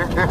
Ha ha ha.